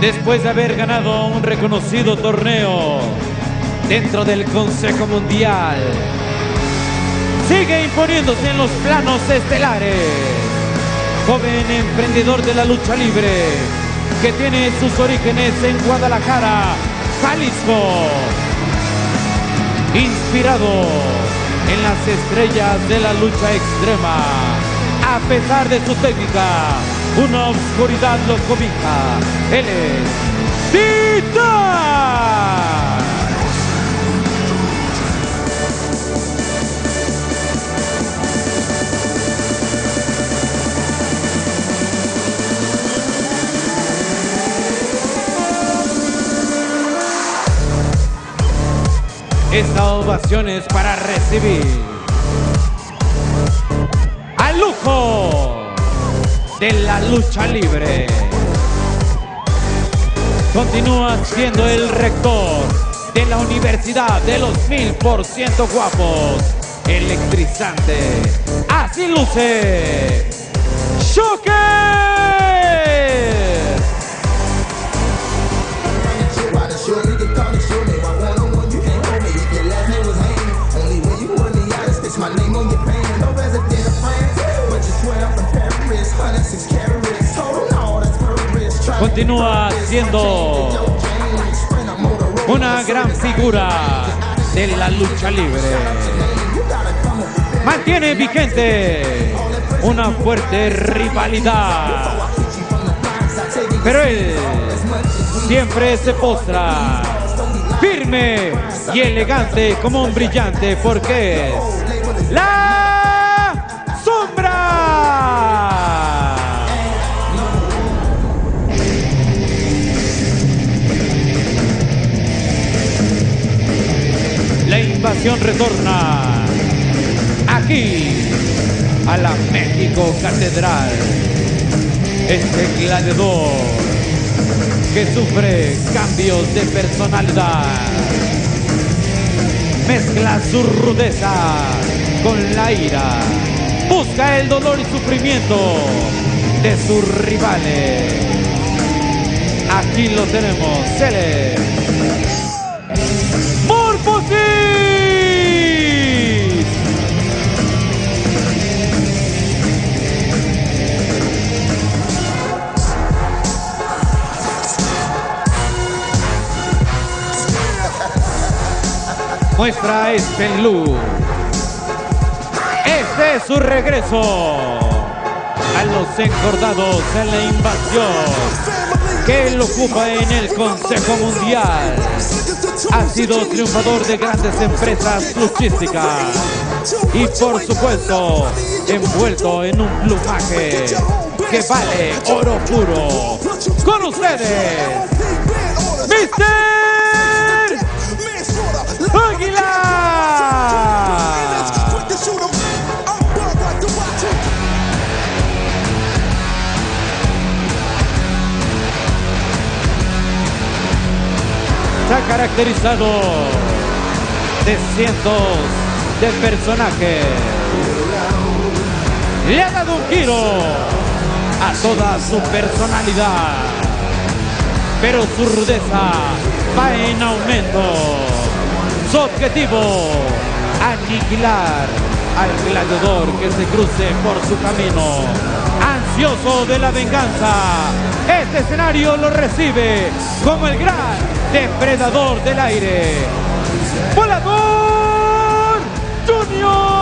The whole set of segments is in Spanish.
Después de haber ganado un reconocido torneo dentro del Consejo Mundial, sigue imponiéndose en los planos estelares. Joven emprendedor de la lucha libre que tiene sus orígenes en Guadalajara, Jalisco. Inspirado en las estrellas de la lucha extrema, a pesar de su técnica, una oscuridad lo cobija. Él es Titán. Esta ovación es para recibir al lujo de la lucha libre. Continúa siendo el rector de la Universidad de los Mil por Ciento Guapos. Electrizante. Así luce. ¡Shocker! Continúa siendo una gran figura de la lucha libre. Mantiene vigente una fuerte rivalidad. Pero él siempre se postra firme y elegante como un brillante porque es la invasión retorna aquí a la México Catedral. Este gladiador que sufre cambios de personalidad. Mezcla su rudeza con la ira. Busca el dolor y sufrimiento de sus rivales. Aquí lo tenemos, Cele. Muestra este look. Este es su regreso a los encordados en la invasión que él ocupa en el Consejo Mundial. Ha sido triunfador de grandes empresas luchísticas y por supuesto envuelto en un plumaje que vale oro puro. Con ustedes, Mr. Águila. Se ha caracterizado de cientos de personajes. Le ha dado un giro a toda su personalidad. Pero su rudeza va en aumento. Su objetivo, aniquilar al gladiador que se cruce por su camino. Ansioso de la venganza, este escenario lo recibe como el gran depredador del aire. ¡Volador Junior!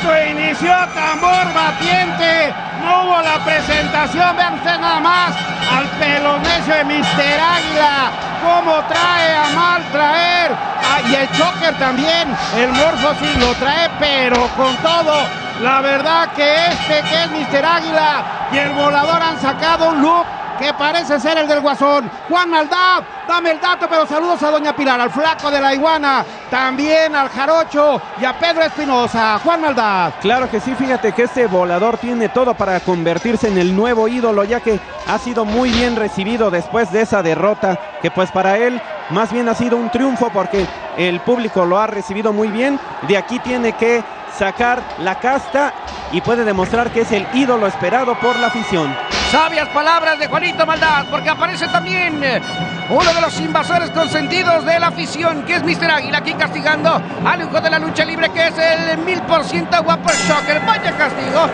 Esto inició tambor batiente. No hubo la presentación. Vean ustedes nada más al pelonecio de Mister Águila. Cómo trae a mal traer. Ah, y el choker también. El Morphosis lo trae, pero con todo. La verdad que este que es Mister Águila y el volador han sacado un look que parece ser el del Guasón. Juan Maldad, dame el dato, pero saludos a Doña Pilar, al flaco de la iguana, también al Jarocho y a Pedro Espinosa. Juan Maldad. Claro que sí, fíjate que este volador tiene todo para convertirse en el nuevo ídolo, ya que ha sido muy bien recibido después de esa derrota, que pues para él más bien ha sido un triunfo porque el público lo ha recibido muy bien. De aquí tiene que sacar la casta y puede demostrar que es el ídolo esperado por la afición. Sabias palabras de Juanito Maldad, porque aparece también eh, uno de los invasores consentidos de la afición, que es Mr. Águila, aquí castigando al hijo de la lucha libre, que es el mil por ciento guapo Shocker. Vaya castigo.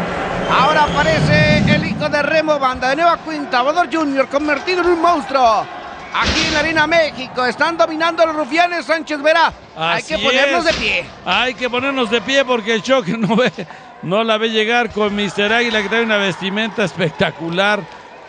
Ahora aparece el hijo de Remo Banda, de Nueva Cuenta, Bodor Junior, convertido en un monstruo. Aquí en la Arena México están dominando los rufianes Sánchez Vera. Hay que ponernos es. de pie. Hay que ponernos de pie porque el Shocker no ve, no la ve llegar con Mr. Águila que trae una vestimenta espectacular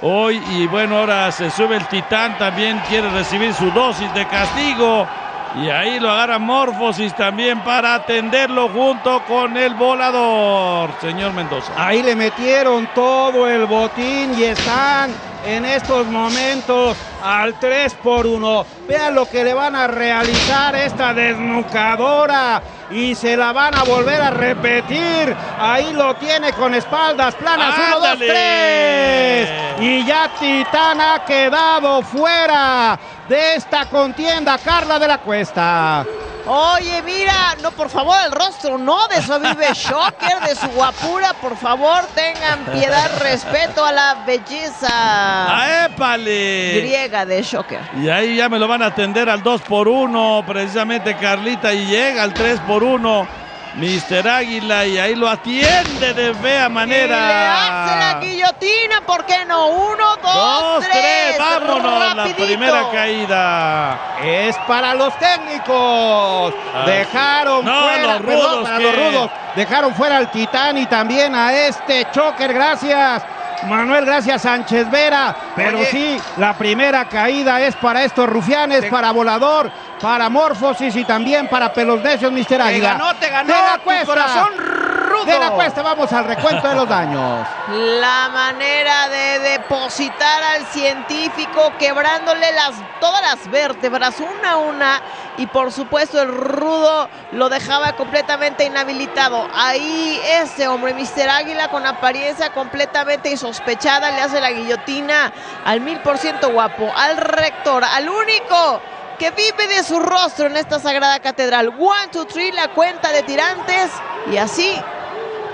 hoy y bueno, ahora se sube el Titán, también quiere recibir su dosis de castigo y ahí lo agarra Morfosis también para atenderlo junto con el volador, señor Mendoza. Ahí le metieron todo el botín y están en estos momentos al 3 por 1. Vean lo que le van a realizar esta desnucadora y se la van a volver a repetir. Ahí lo tiene con espaldas planas. 1, 2, ¡Ándale! 3. Y ya Titán ha quedado fuera de esta contienda. Carla de la Cuesta. Oye, mira, no, por favor, el rostro no, de eso vive Shocker, de su guapura, por favor, tengan piedad, respeto a la belleza ¡Ah, épale! griega de Shocker. Y ahí ya me lo van a atender al 2 por 1 precisamente Carlita, y llega al 3 por 1 Mister Águila, y ahí lo atiende de fea Y le manera. hace la guillotina, ¿por qué no? Uno, dos, Dos, tres, tres, vámonos, la rapidito. primera caída. Es para los técnicos. Ah. Dejaron No, fuera, los perdón, rudos, para los rudos. Dejaron fuera al Titán y también a este Choker. Gracias. Manuel, gracias Sánchez Vera. Pero Oye. sí, la primera caída es para estos rufianes, Te- para Volador, para Morfosis y también para Pelos Necios, Mr. Te Águila. ganó, te ganó De la tu cuesta. corazón rudo. De la cuesta, vamos al recuento de los daños. La manera de depositar al científico quebrándole las, todas las vértebras una a una y por supuesto el rudo lo dejaba completamente inhabilitado. Ahí ese hombre, Mr. Águila, con apariencia completamente insospechada, le hace la guillotina al mil por ciento guapo, al rector, al único que vive de su rostro en esta sagrada catedral. One, two, three, la cuenta de tirantes y así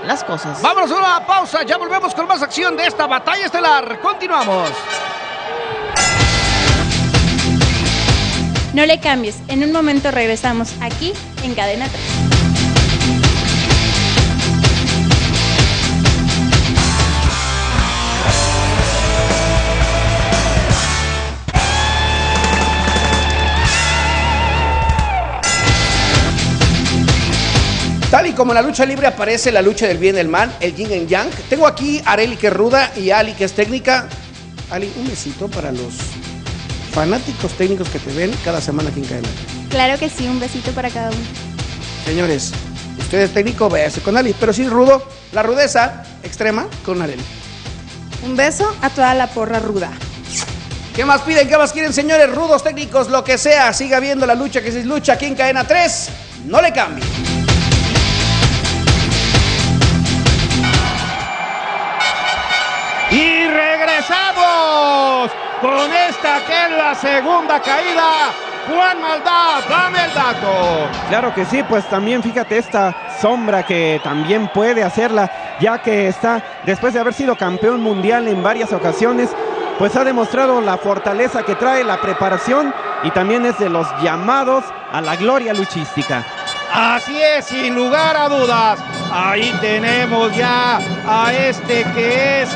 las cosas. Vámonos a una pausa, ya volvemos con más acción de esta batalla estelar. Continuamos. No le cambies, en un momento regresamos aquí en Cadena 3. Tal y como en la lucha libre aparece la lucha del bien y el mal, el yin y yang. Tengo aquí a Areli que es ruda y a Ali que es técnica. Ali, un besito para los fanáticos técnicos que te ven cada semana aquí en Cadena. Claro que sí, un besito para cada uno. Señores, usted es técnico, véase con Ali, pero sí rudo, la rudeza extrema con Areli. Un beso a toda la porra ruda. ¿Qué más piden? ¿Qué más quieren, señores? Rudos, técnicos, lo que sea. Siga viendo la lucha que se lucha aquí en Cadena 3. No le cambie. Con esta que es la segunda caída. Juan Maldad, dame el dato. Claro que sí, pues también fíjate esta sombra que también puede hacerla, ya que está, después de haber sido campeón mundial en varias ocasiones, pues ha demostrado la fortaleza que trae, la preparación y también es de los llamados a la gloria luchística. Así es, sin lugar a dudas. Ahí tenemos ya a este que es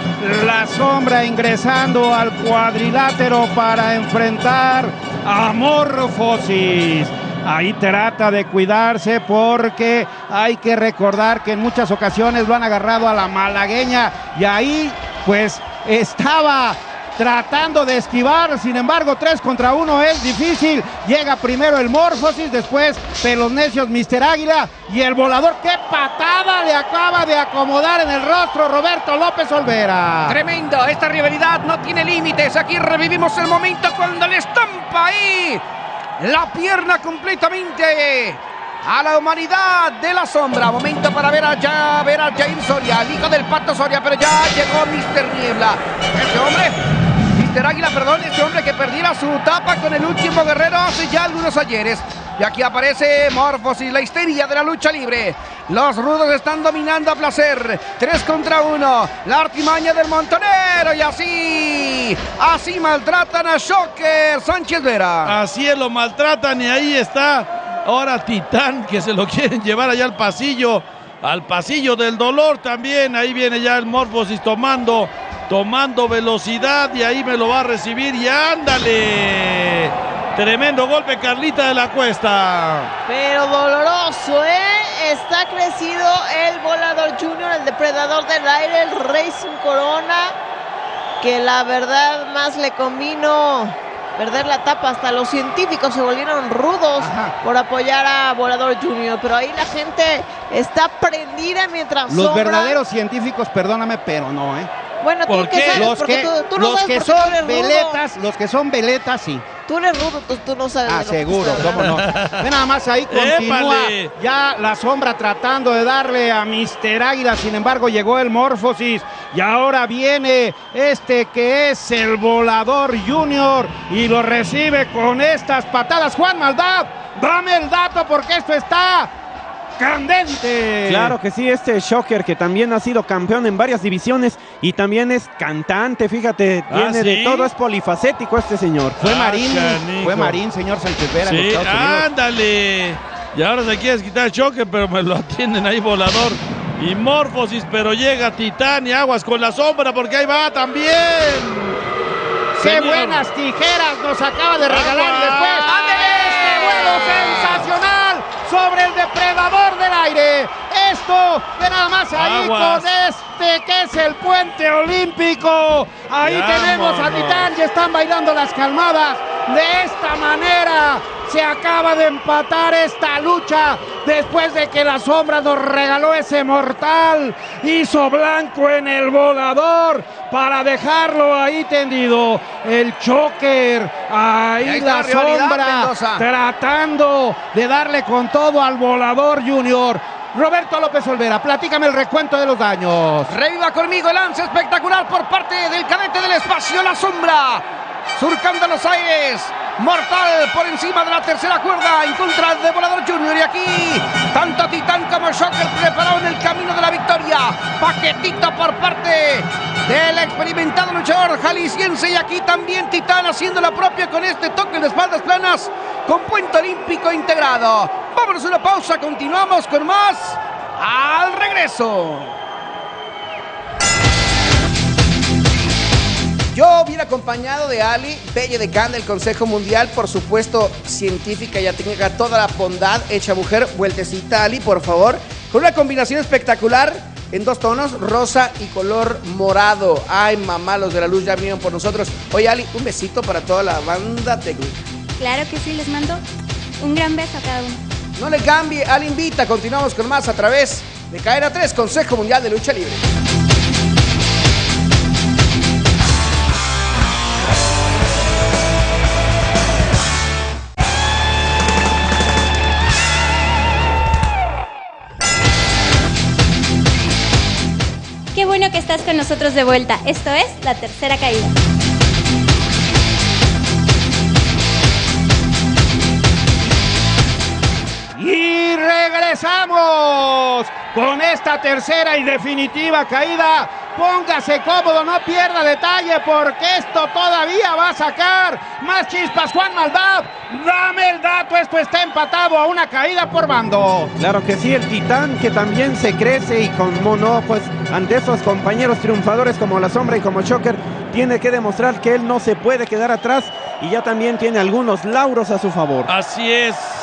la sombra ingresando al cuadrilátero para enfrentar a Morfosis. Ahí trata de cuidarse porque hay que recordar que en muchas ocasiones lo han agarrado a la malagueña y ahí pues estaba tratando de esquivar, sin embargo, tres contra uno es difícil. Llega primero el Morfosis, después Pelos Necios, Mister Águila y el volador. ¡Qué patada le acaba de acomodar en el rostro Roberto López Olvera! Tremendo, esta rivalidad no tiene límites. Aquí revivimos el momento cuando le estampa ahí la pierna completamente a la humanidad de la sombra. Momento para ver a, ya, ver a Jair Soria, el hijo del Pato Soria, pero ya llegó Mister Niebla. Este hombre, Mister Águila, perdón, este hombre que perdiera su tapa con el último guerrero hace ya algunos ayeres. Y aquí aparece Morfosis, la histeria de la lucha libre. Los rudos están dominando a placer. Tres contra uno. La artimaña del montonero. Y así, así maltratan a Shocker Sánchez Vera. Así es, lo maltratan y ahí está ahora Titán que se lo quieren llevar allá al pasillo, al pasillo del dolor también. Ahí viene ya el Morfosis tomando, tomando velocidad y ahí me lo va a recibir y ándale. Tremendo golpe Carlita de la Cuesta. Pero doloroso, ¿eh? Está crecido el volador junior, el depredador del aire, el Racing Corona, que la verdad más le convino perder la tapa. Hasta los científicos se volvieron rudos por apoyar a Volador Junior. Pero ahí la gente está prendida mientras Los Sombra- verdaderos científicos, perdóname, pero no, ¿eh? Bueno, tú ¿Por qué sabes, Los porque que, tú, tú no los que son veletas, los que son veletas, sí. Tú eres rudo, tú, tú no sabes. Ah, seguro, cómo no. Ve nada más ahí continúa ¡Épale! ya la sombra tratando de darle a Mister Águila. Sin embargo, llegó el Morfosis y ahora viene este que es el volador Junior y lo recibe con estas patadas. Juan Maldad, dame el dato porque esto está candente. Claro que sí, este Shocker que también ha sido campeón en varias divisiones y también es cantante, fíjate, ¿Ah, tiene de todo, es polifacético este señor. Fue Ah, Marín, fue Marín, señor Sánchez Vera. Sí, ándale. Y ahora se quiere quitar el choque, pero me lo atienden ahí volador. Y Morfosis, pero llega Titán y aguas con la sombra porque ahí va también. ¡Qué Señor. buenas tijeras nos acaba de regalar! Después, sobre el depredador del aire. Esto, ve nada más ahí Aguas. con este que es el puente olímpico. Ahí tenemos a. Titán, ya están bailando las calmadas. De esta manera se acaba de empatar esta lucha después de que la sombra nos regaló ese mortal. Hizo blanco en el volador para dejarlo ahí tendido. El choker, ahí la sombra Mendoza. tratando de darle con todo al volador junior. Roberto López Olvera, platícame el recuento de los daños. Reviva conmigo el lance espectacular por parte del cadete del espacio, la sombra. Surcando los aires. Mortal por encima de la tercera cuerda en contra de Volador Junior. Y aquí, tanto Titán como Shocker preparado en el camino de la victoria. Paquetito por parte del experimentado luchador jalisciense. Y aquí también Titán haciendo la propia con este toque de espaldas planas con puente olímpico integrado. Vámonos a una pausa, continuamos con más al regreso. Yo vine acompañado de Ali, Belle de Can del Consejo Mundial, por supuesto, científica y técnica, toda la bondad hecha mujer. Vueltecita, Ali, por favor. Con una combinación espectacular en dos tonos, rosa y color morado. Ay, mamá, los de la luz ya vinieron por nosotros. Oye, Ali, un besito para toda la banda técnica. Claro que sí, les mando un gran beso a cada uno. No le cambie, Ali invita. Continuamos con más a través de Caera 3, Consejo Mundial de Lucha Libre. Estás con nosotros de vuelta. Esto es La Tercera Caída. Regresamos con esta tercera y definitiva caída. Póngase cómodo, no pierda detalle porque esto todavía va a sacar más chispas. Juan Maldad, dame el dato, esto está empatado a una caída por bando. Claro que sí, el titán que también se crece y como no, pues ante esos compañeros triunfadores como la sombra y como Choker, tiene que demostrar que él no se puede quedar atrás y ya también tiene algunos lauros a su favor. Así es.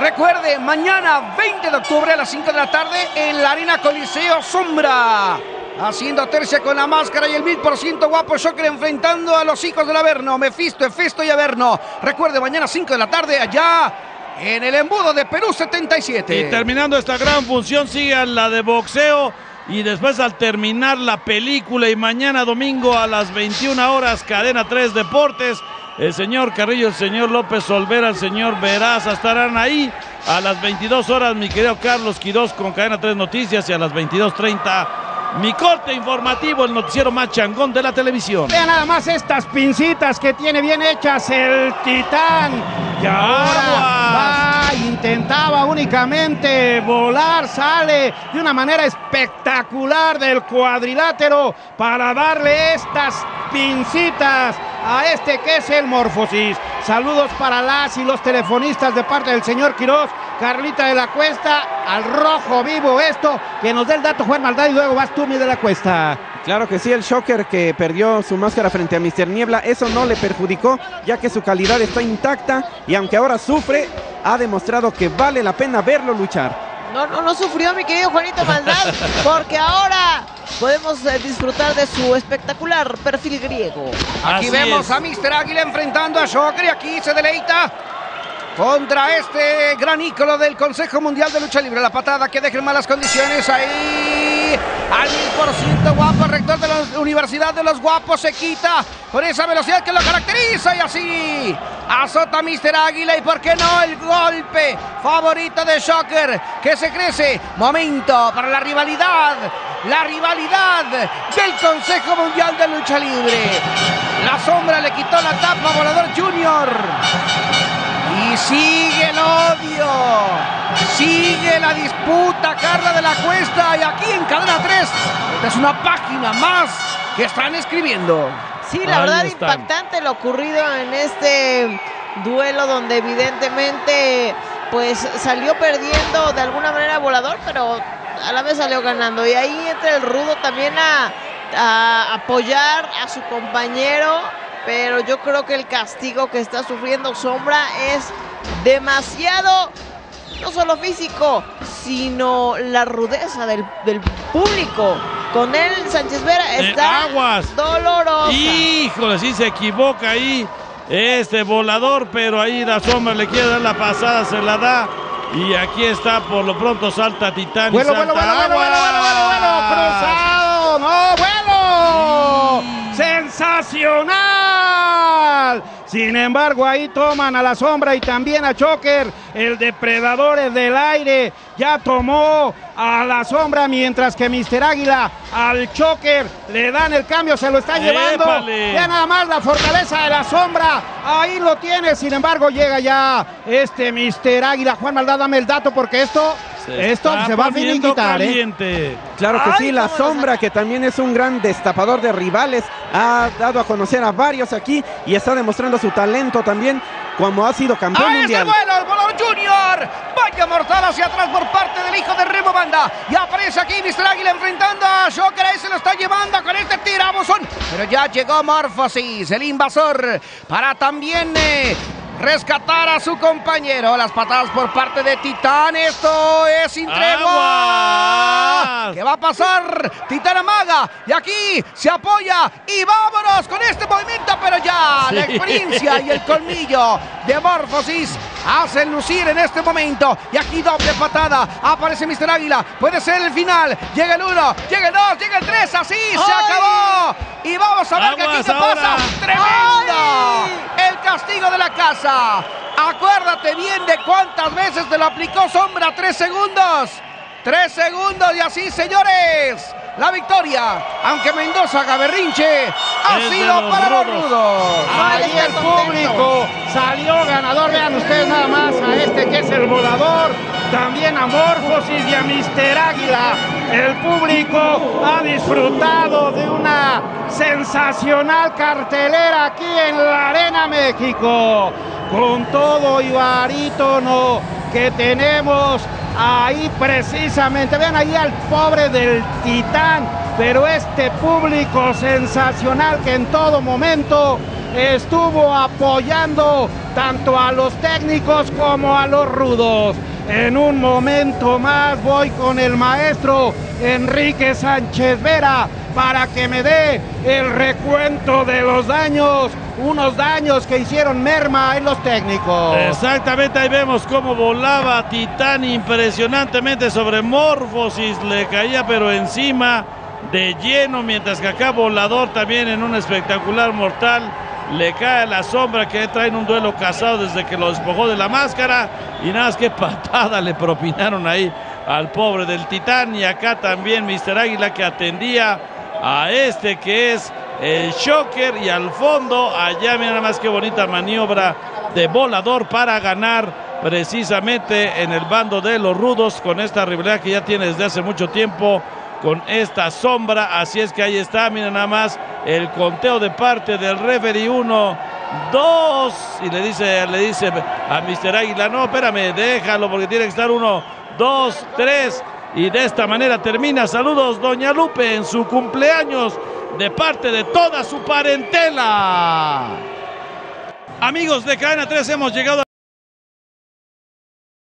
Recuerde, mañana 20 de octubre a las 5 de la tarde en la Arena Coliseo Sombra. haciendo tercia con la máscara y el mil por ciento guapo Shocker enfrentando a los hijos del Averno, Mefisto, Efesto y Averno. Recuerde, mañana 5 de la tarde allá en el embudo de Perú 77. Y terminando esta gran función sigue la de boxeo y después al terminar la película y mañana domingo a las 21 horas Cadena 3 Deportes, el señor Carrillo, el señor López Olvera, el señor Veraza estarán ahí a las 22 horas mi querido Carlos Quirós con Cadena 3 Noticias y a las 22.30 mi corte informativo, el noticiero más changón de la televisión. Vean nada más estas pincitas que tiene bien hechas el titán. Y ahora va, intentaba únicamente volar, sale de una manera espectacular del cuadrilátero para darle estas pincitas a este que es el Morfosis. Saludos para las y los telefonistas de parte del señor Quirós, Carlita de la Cuesta, al rojo vivo esto, que nos dé el dato Juan Maldad y luego vas tú, mi de la Cuesta. Claro que sí, el Shocker que perdió su máscara frente a Mr. Niebla, eso no le perjudicó, ya que su calidad está intacta y aunque ahora sufre, ha demostrado que vale la pena verlo luchar. No, no, no sufrió mi querido Juanito Maldad, porque ahora podemos eh, disfrutar de su espectacular perfil griego. Aquí Así vemos es. a Mr. Águila enfrentando a Shocker y aquí se deleita contra este gran ícono del Consejo Mundial de Lucha Libre. La patada que deja en malas condiciones ahí. Al mil por ciento guapo, el rector de la Universidad de los Guapos se quita con esa velocidad que lo caracteriza y así azota Mr. Águila y por qué no el golpe favorito de Shocker que se crece. Momento para la rivalidad, la rivalidad del Consejo Mundial de Lucha Libre. La sombra le quitó la tapa a Volador Junior. Y sigue el odio. Sigue la disputa, Carla de la Cuesta. Y aquí en Cadena 3, esta es una página más que están escribiendo. Sí, la Ahí verdad están. impactante lo ocurrido en este duelo donde evidentemente pues salió perdiendo de alguna manera volador, pero a la vez salió ganando. Y ahí entra el rudo también a, a apoyar a su compañero, pero yo creo que el castigo que está sufriendo Sombra es demasiado, no solo físico, sino la rudeza del, del público. Con él Sánchez Vera Eh, está aguas. dolorosa. Híjole, sí se equivoca ahí este volador, pero ahí la sombra le quiere dar la pasada, se la da. Y aquí está, por lo pronto salta Titán y Vuelo, salta vuelo, vuelo, vuelo, vuelo, vuelo, cruzado, no, vuelo, sensacional. Sin embargo, ahí toman a la sombra y también a Choker, el depredador del aire, ya tomó a la sombra, mientras que Mr. Águila al Choker le dan el cambio, se lo está llevando. Ya nada más la fortaleza de la sombra, ahí lo tiene. Sin embargo, llega ya este Mr. Águila. Juan Maldad, dame el dato porque esto, esto está se va a finiquitar, ¿eh? caliente. Claro que Ay, sí, la sombra que también es un gran destapador de rivales, ha dado a conocer a varios aquí y está demostrando su talento también como ha sido campeón Ahí mundial. vuelo, el Junior. Vaya mortal hacia atrás por parte del hijo de Remo Banda. Y aparece aquí Mr. Águila enfrentando a Shocker. Ahí se lo está llevando con este tirabuzón. Pero ya llegó Morphosis, el invasor, para también eh, rescatar a su compañero. Las patadas por parte de Titán. Esto es sin. ¿Qué va a pasar? Titán amaga. Y aquí se apoya. Y vámonos con este movimiento. Pero ya la experiencia y el colmillo de Morphosis hacen lucir en este momento. Y aquí doble patada. Aparece Mr. Águila. Puede ser el final. Llega el 1, llega el 2, llega el 3. Así se acabó. Y vamos a ver qué aquí se pasa. ¡Tremendo! El castigo de la casa. Acuérdate bien de cuántas veces te lo aplicó Sombra. Tres segundos. Tres segundos y así, señores. La victoria, aunque Mendoza haga berrinche, ha Es sido para los rudos. rudos. Ahí el público salió ganador. Vean ustedes nada más a este que es el volador. También a Morfosis y a Mister Águila. El público ha disfrutado de una sensacional cartelera aquí en la Arena México. Con todo y barítono que tenemos ahí precisamente. Vean ahí al pobre del titán. Pero este público sensacional que en todo momento estuvo apoyando tanto a los técnicos como a los rudos. En un momento más voy con el maestro Enrique Sánchez Vera para que me dé el recuento de los daños, unos daños que hicieron merma en los técnicos. Exactamente, ahí vemos cómo volaba Titán impresionantemente sobre Morfosis, le caía pero encima de lleno, mientras que acá Volador también en un espectacular mortal le cae la sombra que trae en un duelo casado desde que lo despojó de la máscara y nada más que patada le propinaron ahí al pobre del Titán y acá también Mister Águila que atendía a este que es el Shocker y al fondo allá mira nada más que bonita maniobra de volador para ganar precisamente en el bando de los rudos con esta rivalidad que ya tiene desde hace mucho tiempo con esta sombra. Así es que ahí está, miren nada más el conteo de parte del referee. Uno, dos. Y le dice, le dice a Mister Águila, no, espérame, déjalo porque tiene que estar uno, dos, tres. Y de esta manera termina. Saludos, Doña Lupe, en su cumpleaños de parte de toda su parentela. Amigos de Cadena 3, hemos llegado a